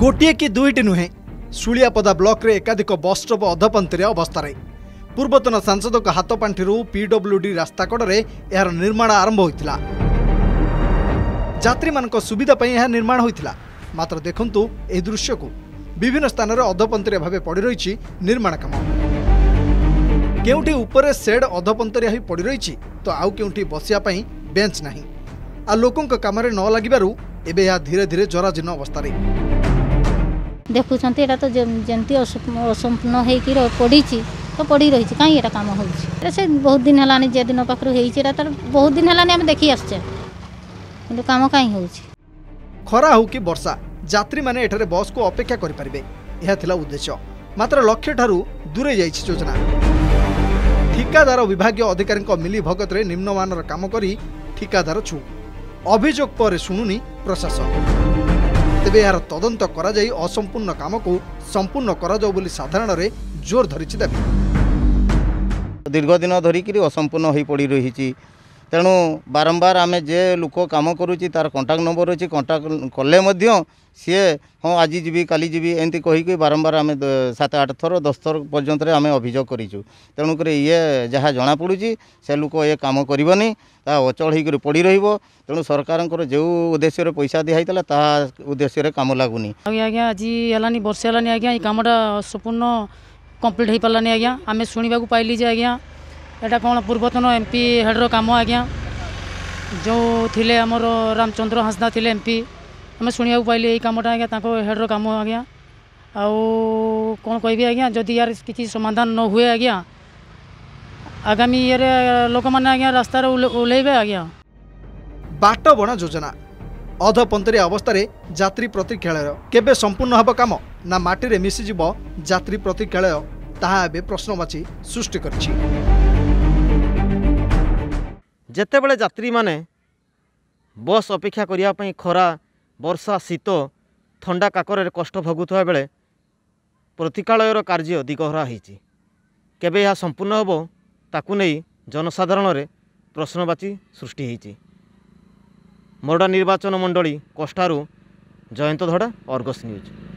ଗୋଟିଏ କି ଦୁଇଟି ନୁହେଁ ଶୁଳିଆପଦା ବ୍ଲକରେ ଏକାଧିକ ବସ୍ ଷ୍ଟପ୍ ଅଧପନ୍ତରିଆ ଅବସ୍ଥାରେ ପୂର୍ବତନ ସାଂସଦଙ୍କ ହାତପାଣ୍ଠିରୁ ପିଡବ୍ଲ୍ୟୁଡି ରାସ୍ତା କଡ଼ରେ ଏହାର ନିର୍ମାଣ ଆରମ୍ଭ ହୋଇଥିଲା ଯାତ୍ରୀମାନଙ୍କ ସୁବିଧା ପାଇଁ ଏହା ନିର୍ମାଣ ହୋଇଥିଲା ମାତ୍ର ଦେଖନ୍ତୁ ଏହି ଦୃଶ୍ୟକୁ ବିଭିନ୍ନ ସ୍ଥାନରେ ଅଧପନ୍ତରିଆ ଭାବେ ପଡ଼ି ରହିଛି ନିର୍ମାଣ କାମ କେଉଁଠି ଉପରେ ସେଡ୍ ଅଧପନ୍ତରିଆ ହୋଇ ପଡ଼ି ରହିଛି ତ ଆଉ କେଉଁଠି ବସିବା ପାଇଁ ବେଞ୍ଚ ନାହିଁ ଆଉ ଲୋକଙ୍କ କାମରେ ନ ଲାଗିବାରୁ ଏବେ ଏହା ଧୀରେ ଧୀରେ ଜରାଜୀର୍ଣ୍ଣ ଅବସ୍ଥାରେ ଦେଖୁଛନ୍ତି ଏଇଟା ତ ଯେମିତି ଅସମ୍ପୂର୍ଣ୍ଣ ହେଇକି ପଡ଼ିଛି ତ ପଡ଼ି ରହିଛି କାହିଁ ଏଇଟା କାମ ହେଉଛି ଏଇଟା ସେ ବହୁତ ଦିନ ହେଲାଣି ଯେ ଦିନ ପାଖରୁ ହେଇଛି ଏଇଟା ତାର ବହୁତ ଦିନ ହେଲାଣି ଆମେ ଦେଖି ଆସୁଛେ କିନ୍ତୁ କାମ କାହିଁ ହେଉଛି ଖରା ହେଉ କି ବର୍ଷା ଯାତ୍ରୀମାନେ ଏଠାରେ ବସ୍କୁ ଅପେକ୍ଷା କରିପାରିବେ ଏହା ଥିଲା ଉଦ୍ଦେଶ୍ୟ ମାତ୍ର ଲକ୍ଷ୍ୟଠାରୁ ଦୂରେଇ ଯାଇଛି ଯୋଜନା ଠିକାଦାର ବିଭାଗୀୟ ଅଧିକାରୀଙ୍କ ମିଲି ଭଗତରେ ନିମ୍ନମାନର କାମ କରି ଠିକାଦାର ଛୁ ଅଭିଯୋଗ ପରେ ଶୁଣୁନି ପ୍ରଶାସନ ତେବେ ଏହାର ତଦନ୍ତ କରାଯାଇ ଅସମ୍ପୂର୍ଣ୍ଣ କାମକୁ ସମ୍ପୂର୍ଣ୍ଣ କରାଯାଉ ବୋଲି ସାଧାରଣରେ ଜୋର ଧରିଛି ଦାବି ଦୀର୍ଘଦିନ ଧରିକିରି ଅସମ୍ପୂର୍ଣ୍ଣ ହୋଇ ପଡ଼ି ରହିଛି ତେଣୁ ବାରମ୍ବାର ଆମେ ଯେ ଲୋକ କାମ କରୁଛି ତା'ର କଣ୍ଟାକ୍ଟ ନମ୍ବର ଅଛି କଣ୍ଟାକ୍ଟ କଲେ ମଧ୍ୟ ସିଏ ହଁ ଆଜି ଯିବି କାଲି ଯିବି ଏମିତି କହିକି ବାରମ୍ବାର ଆମେ ସାତ ଆଠ ଥର ଦଶ ଥର ପର୍ଯ୍ୟନ୍ତରେ ଆମେ ଅଭିଯୋଗ କରିଛୁ ତେଣୁକରି ଇଏ ଯାହା ଜଣାପଡ଼ୁଛି ସେ ଲୋକ ଏ କାମ କରିବନି ତାହା ଅଚଳ ହେଇକରି ପଡ଼ି ରହିବ ତେଣୁ ସରକାରଙ୍କର ଯେଉଁ ଉଦ୍ଦେଶ୍ୟରେ ପଇସା ଦିଆହେଇଥିଲା ତାହା ଉଦ୍ଦେଶ୍ୟରେ କାମ ଲାଗୁନି ଆଜ୍ଞା ଆଜି ହେଲାନି ବର୍ଷେ ହେଲାନି ଆଜ୍ଞା ଏଇ କାମଟା ସମ୍ପୂର୍ଣ୍ଣ କମ୍ପ୍ଲିଟ୍ ହେଇପାରିଲାନି ଆଜ୍ଞା ଆମେ ଶୁଣିବାକୁ ପାଇଲି ଯେ ଆଜ୍ଞା ଏଇଟା କ'ଣ ପୂର୍ବତନ ଏମ୍ ପି ହେଡ଼୍ର କାମ ଆଜ୍ଞା ଯେଉଁ ଥିଲେ ଆମର ରାମଚନ୍ଦ୍ର ହାଁସଦା ଥିଲେ ଏମ୍ ପି ଆମେ ଶୁଣିବାକୁ ପାଇଲେ ଏଇ କାମଟା ଆଜ୍ଞା ତାଙ୍କ ହେଡ଼୍ର କାମ ଆଜ୍ଞା ଆଉ କ'ଣ କହିବି ଆଜ୍ଞା ଯଦି ୟାର କିଛି ସମାଧାନ ନ ହୁଏ ଆଜ୍ଞା ଆଗାମୀ ଇଏରେ ଲୋକମାନେ ଆଜ୍ଞା ରାସ୍ତାରେ ଓହ୍ଲେଇବେ ଆଜ୍ଞା ବାଟବଣା ଯୋଜନା ଅଧପନ୍ତରିଆ ଅବସ୍ଥାରେ ଯାତ୍ରୀ ପ୍ରତୀକ୍ଷାଳୟ କେବେ ସମ୍ପୂର୍ଣ୍ଣ ହେବ କାମ ନା ମାଟିରେ ମିଶିଯିବ ଯାତ୍ରୀ ପ୍ରତୀକ୍ଷାଳୟ ତାହା ଏବେ ପ୍ରଶ୍ନବାଚୀ ସୃଷ୍ଟି କରିଛି ଯେତେବେଳେ ଯାତ୍ରୀମାନେ ବସ୍ ଅପେକ୍ଷା କରିବା ପାଇଁ ଖରା ବର୍ଷା ଶୀତ ଥଣ୍ଡା କାକରରେ କଷ୍ଟ ଭୋଗୁଥିବା ବେଳେ ପ୍ରତିକାଳୟର କାର୍ଯ୍ୟ ଦିଗହରା ହୋଇଛି କେବେ ଏହା ସମ୍ପୂର୍ଣ୍ଣ ହେବ ତାକୁ ନେଇ ଜନସାଧାରଣରେ ପ୍ରଶ୍ନବାଚୀ ସୃଷ୍ଟି ହୋଇଛି ମରଡ଼ା ନିର୍ବାଚନ ମଣ୍ଡଳୀ କୋଷ୍ଟାରୁ ଜୟନ୍ତ ଧଡ଼ା ଅର୍ଗସ୍ ନ୍ୟୁଜ୍